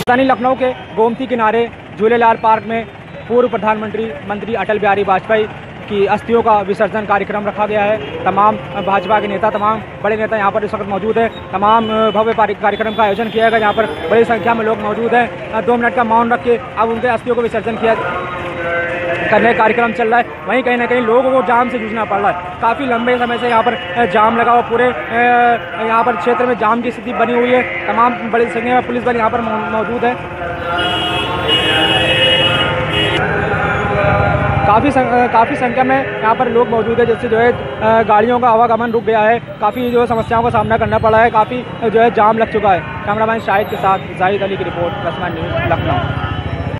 राजधानी लखनऊ के गोमती किनारे झूलेलाल पार्क में पूर्व प्रधानमंत्री मंत्री अटल बिहारी वाजपेयी की अस्थियों का विसर्जन कार्यक्रम रखा गया है। तमाम भाजपा के नेता, तमाम बड़े नेता यहाँ पर इस वक्त मौजूद है। तमाम भव्य कार्यक्रम का आयोजन किया गया। यहाँ पर बड़ी संख्या में लोग मौजूद हैं। दो मिनट का मौन रख के अब उनके अस्थियों को विसर्जन किया करने का कार्यक्रम चल रहा है। वहीं कहीं ना कहीं लोगों को जाम से जूझना पड़ रहा है। काफ़ी लंबे समय से यहाँ पर जाम लगा हुआ, पूरे यहाँ पर क्षेत्र में जाम की स्थिति बनी हुई है। तमाम बड़ी संख्या में पुलिस बल यहाँ पर मौजूद है। काफ़ी काफ़ी संख्या में यहाँ पर लोग मौजूद है, जिससे जो है गाड़ियों का आवागमन रुक गया है। काफ़ी जो है समस्याओं का सामना करना पड़ा है। काफ़ी जो है जाम लग चुका है। कैमरामैन शाहिद के साथ जाहिद अली की रिपोर्ट रसमान न्यूज़ लखनऊ।